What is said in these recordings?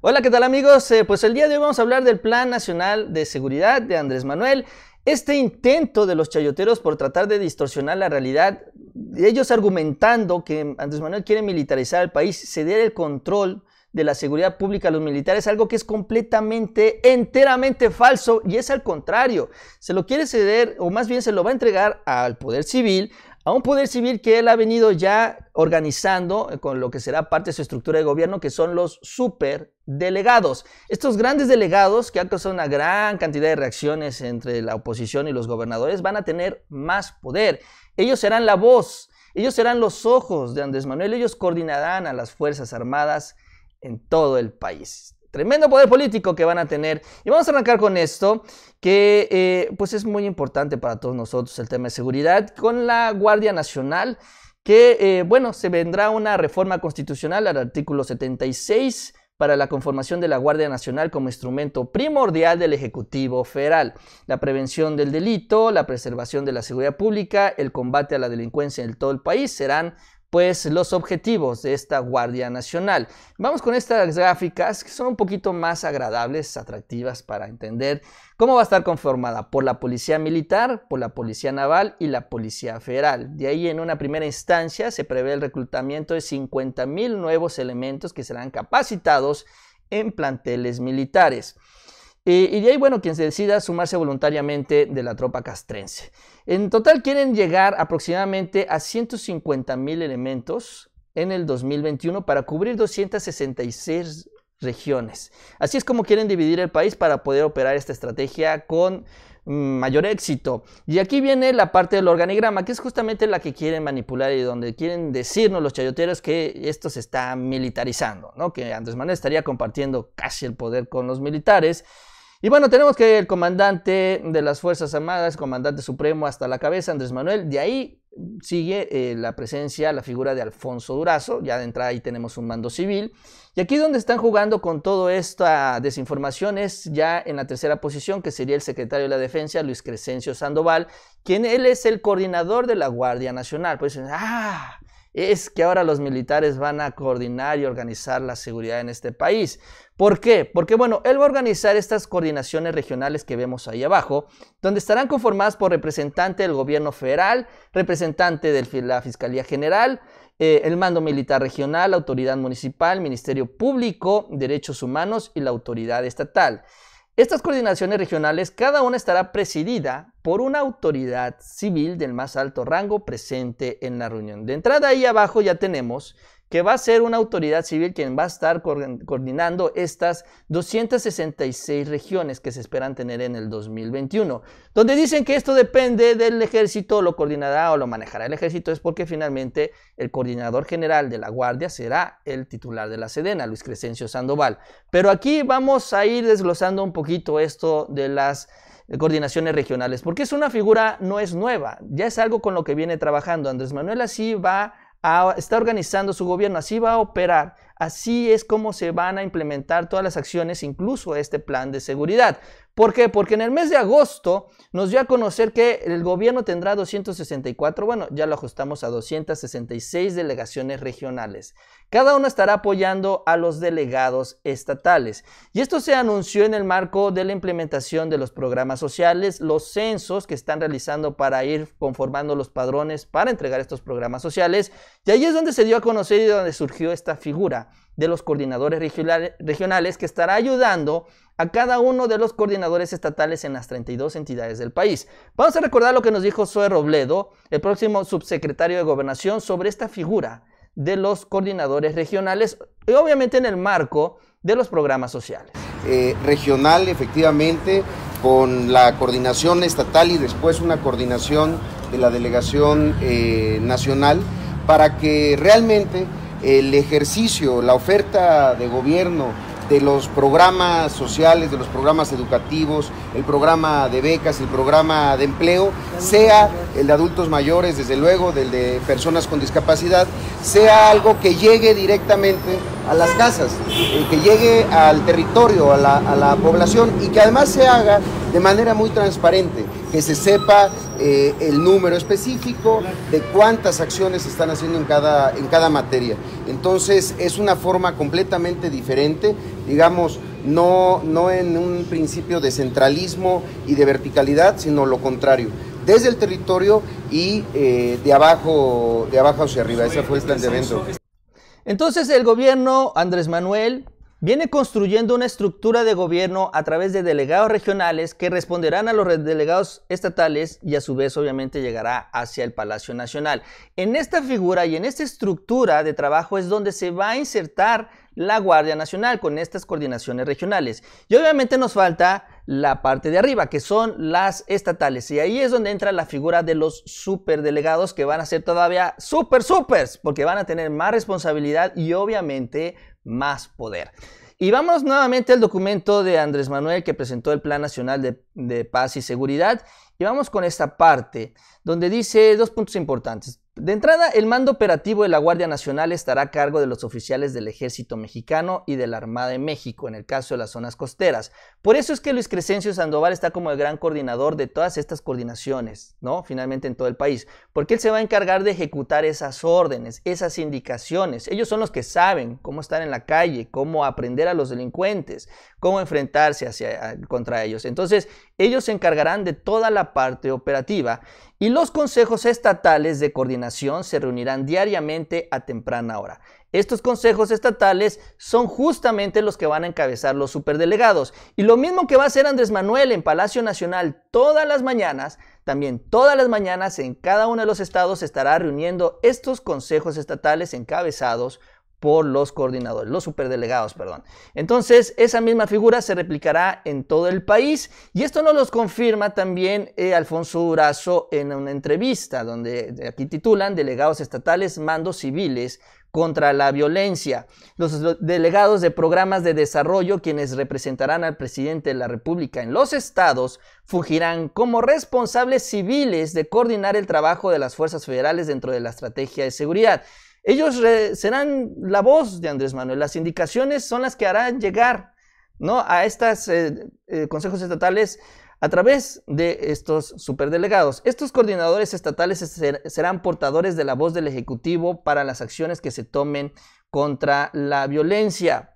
Hola, ¿qué tal amigos? Eh, pues el día de hoy vamos a hablar del Plan Nacional de Seguridad de Andrés Manuel. Este intento de los chayoteros por tratar de distorsionar la realidad, ellos argumentando que Andrés Manuel quiere militarizar el país, ceder el control de la seguridad pública a los militares, algo que es completamente, enteramente falso y es al contrario, se lo quiere ceder o más bien se lo va a entregar al poder civil, a un poder civil que él ha venido ya organizando eh, con lo que será parte de su estructura de gobierno, que son los superdelegados. Estos grandes delegados, que han causado una gran cantidad de reacciones entre la oposición y los gobernadores, van a tener más poder. Ellos serán la voz, ellos serán los ojos de Andrés Manuel, ellos coordinarán a las Fuerzas Armadas en todo el país tremendo poder político que van a tener. Y vamos a arrancar con esto, que eh, pues es muy importante para todos nosotros el tema de seguridad, con la Guardia Nacional, que eh, bueno, se vendrá una reforma constitucional al artículo 76 para la conformación de la Guardia Nacional como instrumento primordial del Ejecutivo Federal. La prevención del delito, la preservación de la seguridad pública, el combate a la delincuencia en todo el país serán pues los objetivos de esta Guardia Nacional. Vamos con estas gráficas que son un poquito más agradables, atractivas para entender cómo va a estar conformada por la Policía Militar, por la Policía Naval y la Policía Federal. De ahí en una primera instancia se prevé el reclutamiento de 50 mil nuevos elementos que serán capacitados en planteles militares. Y, de ahí, bueno, quien se decida sumarse voluntariamente de la tropa castrense. En total quieren llegar aproximadamente a 150 mil elementos en el 2021 para cubrir 266 regiones. Así es como quieren dividir el país para poder operar esta estrategia con mm, mayor éxito. Y aquí viene la parte del organigrama, que es justamente la que quieren manipular y donde quieren decirnos los chayoteros que esto se está militarizando, ¿no? que Andrés Manuel estaría compartiendo casi el poder con los militares y bueno, tenemos que el comandante de las Fuerzas Armadas, comandante supremo hasta la cabeza, Andrés Manuel, de ahí sigue eh, la presencia, la figura de Alfonso Durazo, ya de entrada ahí tenemos un mando civil. Y aquí donde están jugando con toda esta desinformación es ya en la tercera posición, que sería el secretario de la Defensa, Luis Crescencio Sandoval, quien él es el coordinador de la Guardia Nacional. Pues, ah, es que ahora los militares van a coordinar y organizar la seguridad en este país. ¿Por qué? Porque bueno, él va a organizar estas coordinaciones regionales que vemos ahí abajo, donde estarán conformadas por representante del gobierno federal, representante de la Fiscalía General, eh, el mando militar regional, autoridad municipal, Ministerio Público, Derechos Humanos y la autoridad estatal. Estas coordinaciones regionales, cada una estará presidida por una autoridad civil del más alto rango presente en la reunión. De entrada ahí abajo ya tenemos que va a ser una autoridad civil quien va a estar coordinando estas 266 regiones que se esperan tener en el 2021. Donde dicen que esto depende del ejército, lo coordinará o lo manejará el ejército, es porque finalmente el coordinador general de la Guardia será el titular de la Sedena, Luis Crescencio Sandoval. Pero aquí vamos a ir desglosando un poquito esto de las coordinaciones regionales, porque es una figura, no es nueva, ya es algo con lo que viene trabajando. Andrés Manuel así va está organizando su gobierno, así va a operar, así es como se van a implementar todas las acciones, incluso este plan de seguridad. ¿Por qué? Porque en el mes de agosto nos dio a conocer que el gobierno tendrá 264, bueno, ya lo ajustamos a 266 delegaciones regionales. Cada uno estará apoyando a los delegados estatales. Y esto se anunció en el marco de la implementación de los programas sociales, los censos que están realizando para ir conformando los padrones para entregar estos programas sociales. Y ahí es donde se dio a conocer y donde surgió esta figura de los coordinadores regionales que estará ayudando a cada uno de los coordinadores estatales en las 32 entidades del país. Vamos a recordar lo que nos dijo Zoe Robledo, el próximo subsecretario de Gobernación, sobre esta figura de los coordinadores regionales y obviamente en el marco de los programas sociales. Eh, regional, efectivamente, con la coordinación estatal y después una coordinación de la delegación eh, nacional para que realmente el ejercicio, la oferta de gobierno de los programas sociales, de los programas educativos, el programa de becas, el programa de empleo, sea el de adultos mayores, desde luego, del de personas con discapacidad, sea algo que llegue directamente a las casas, eh, que llegue al territorio, a la, a la población y que además se haga de manera muy transparente que se sepa eh, el número específico de cuántas acciones se están haciendo en cada, en cada materia. Entonces es una forma completamente diferente, digamos, no, no en un principio de centralismo y de verticalidad, sino lo contrario desde el territorio y eh, de, abajo, de abajo hacia arriba. Ese fue el planteamiento. Entonces el gobierno Andrés Manuel viene construyendo una estructura de gobierno a través de delegados regionales que responderán a los delegados estatales y a su vez obviamente llegará hacia el Palacio Nacional. En esta figura y en esta estructura de trabajo es donde se va a insertar la Guardia Nacional con estas coordinaciones regionales. Y obviamente nos falta la parte de arriba, que son las estatales. Y ahí es donde entra la figura de los superdelegados que van a ser todavía super supers, porque van a tener más responsabilidad y obviamente más poder. Y vamos nuevamente al documento de Andrés Manuel que presentó el Plan Nacional de, de Paz y Seguridad. Y vamos con esta parte donde dice dos puntos importantes. De entrada, el mando operativo de la Guardia Nacional estará a cargo de los oficiales del Ejército Mexicano y de la Armada de México, en el caso de las zonas costeras. Por eso es que Luis Crescencio Sandoval está como el gran coordinador de todas estas coordinaciones, ¿no? Finalmente en todo el país, porque él se va a encargar de ejecutar esas órdenes, esas indicaciones. Ellos son los que saben cómo estar en la calle, cómo aprender a los delincuentes, cómo enfrentarse hacia, contra ellos. Entonces, ellos se encargarán de toda la parte operativa y los consejos estatales de coordinación se reunirán diariamente a temprana hora. Estos consejos estatales son justamente los que van a encabezar los superdelegados. Y lo mismo que va a hacer Andrés Manuel en Palacio Nacional todas las mañanas, también todas las mañanas en cada uno de los estados estará reuniendo estos consejos estatales encabezados por los coordinadores, los superdelegados, perdón. Entonces, esa misma figura se replicará en todo el país y esto nos lo confirma también eh, Alfonso Durazo en una entrevista donde aquí titulan Delegados estatales, mandos civiles contra la violencia. Los delegados de programas de desarrollo, quienes representarán al presidente de la República en los estados, fungirán como responsables civiles de coordinar el trabajo de las fuerzas federales dentro de la estrategia de seguridad. Ellos serán la voz de Andrés Manuel. Las indicaciones son las que harán llegar ¿no? a estos eh, eh, consejos estatales a través de estos superdelegados. Estos coordinadores estatales serán portadores de la voz del Ejecutivo para las acciones que se tomen contra la violencia.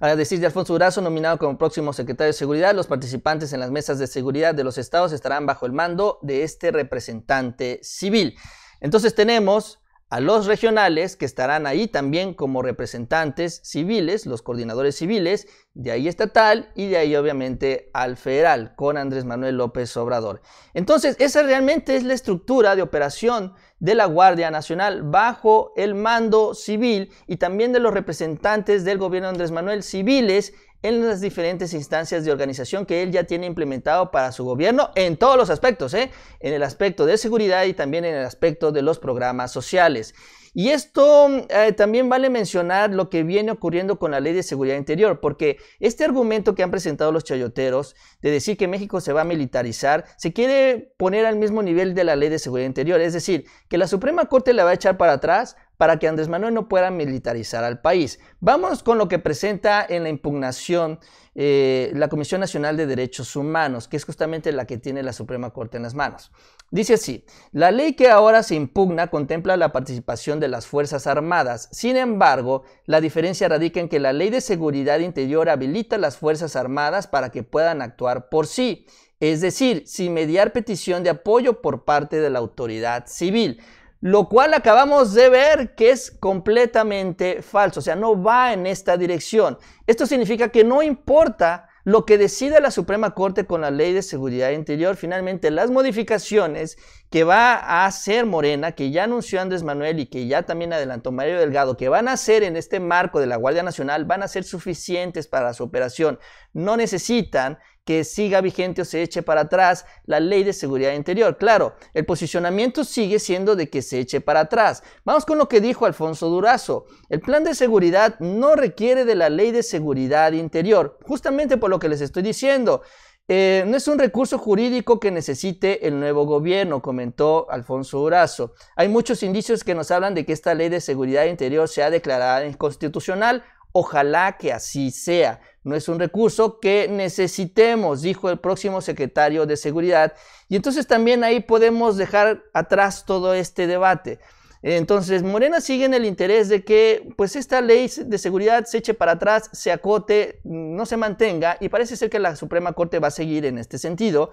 A decir de Alfonso Durazo, nominado como próximo secretario de Seguridad, los participantes en las mesas de seguridad de los estados estarán bajo el mando de este representante civil. Entonces tenemos a los regionales que estarán ahí también como representantes civiles, los coordinadores civiles, de ahí estatal y de ahí obviamente al federal con Andrés Manuel López Obrador. Entonces, esa realmente es la estructura de operación de la Guardia Nacional bajo el mando civil y también de los representantes del gobierno de Andrés Manuel civiles en las diferentes instancias de organización que él ya tiene implementado para su gobierno en todos los aspectos, ¿eh? en el aspecto de seguridad y también en el aspecto de los programas sociales. Y esto eh, también vale mencionar lo que viene ocurriendo con la ley de seguridad interior, porque este argumento que han presentado los chayoteros de decir que México se va a militarizar, se quiere poner al mismo nivel de la ley de seguridad interior, es decir, que la Suprema Corte la va a echar para atrás para que Andrés Manuel no pueda militarizar al país. Vamos con lo que presenta en la impugnación eh, la Comisión Nacional de Derechos Humanos, que es justamente la que tiene la Suprema Corte en las manos. Dice así, la ley que ahora se impugna contempla la participación las Fuerzas Armadas. Sin embargo, la diferencia radica en que la Ley de Seguridad Interior habilita a las Fuerzas Armadas para que puedan actuar por sí, es decir, sin mediar petición de apoyo por parte de la autoridad civil lo cual acabamos de ver que es completamente falso, o sea, no va en esta dirección. Esto significa que no importa lo que decida la Suprema Corte con la Ley de Seguridad Interior, finalmente las modificaciones que va a hacer Morena, que ya anunció Andrés Manuel y que ya también adelantó Mario Delgado, que van a hacer en este marco de la Guardia Nacional, van a ser suficientes para su operación. No necesitan que siga vigente o se eche para atrás la ley de seguridad interior. Claro, el posicionamiento sigue siendo de que se eche para atrás. Vamos con lo que dijo Alfonso Durazo. El plan de seguridad no requiere de la ley de seguridad interior, justamente por lo que les estoy diciendo. Eh, no es un recurso jurídico que necesite el nuevo gobierno, comentó Alfonso Durazo. Hay muchos indicios que nos hablan de que esta ley de seguridad interior sea declarada inconstitucional Ojalá que así sea. No es un recurso que necesitemos, dijo el próximo secretario de Seguridad. Y entonces también ahí podemos dejar atrás todo este debate. Entonces, Morena sigue en el interés de que pues esta ley de seguridad se eche para atrás, se acote, no se mantenga y parece ser que la Suprema Corte va a seguir en este sentido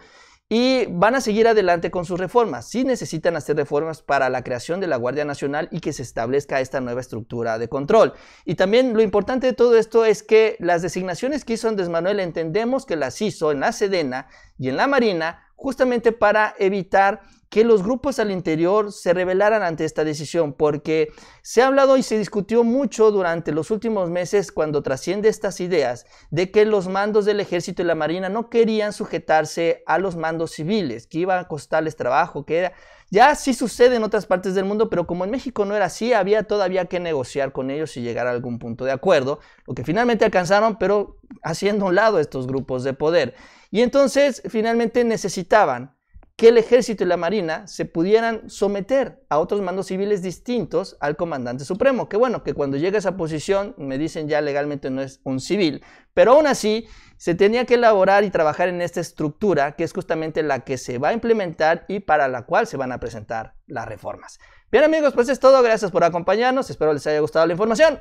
y van a seguir adelante con sus reformas. Sí necesitan hacer reformas para la creación de la Guardia Nacional y que se establezca esta nueva estructura de control. Y también lo importante de todo esto es que las designaciones que hizo Andrés Manuel entendemos que las hizo en la Sedena y en la Marina justamente para evitar que los grupos al interior se rebelaran ante esta decisión, porque se ha hablado y se discutió mucho durante los últimos meses cuando trasciende estas ideas de que los mandos del ejército y la marina no querían sujetarse a los mandos civiles, que iba a costarles trabajo, que era... Ya sí sucede en otras partes del mundo, pero como en México no era así, había todavía que negociar con ellos y llegar a algún punto de acuerdo, lo que finalmente alcanzaron, pero haciendo a un lado estos grupos de poder. Y entonces finalmente necesitaban que el ejército y la marina se pudieran someter a otros mandos civiles distintos al comandante supremo. Que bueno, que cuando llega a esa posición, me dicen ya legalmente no es un civil, pero aún así se tenía que elaborar y trabajar en esta estructura que es justamente la que se va a implementar y para la cual se van a presentar las reformas. Bien amigos, pues es todo, gracias por acompañarnos, espero les haya gustado la información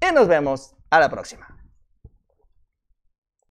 y nos vemos a la próxima.